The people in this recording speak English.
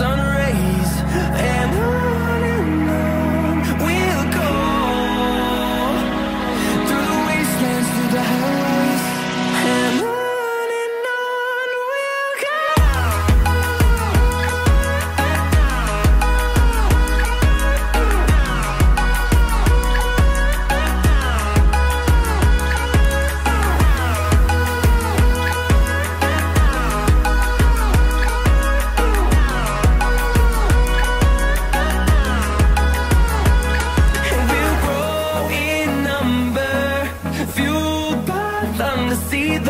sunrise see the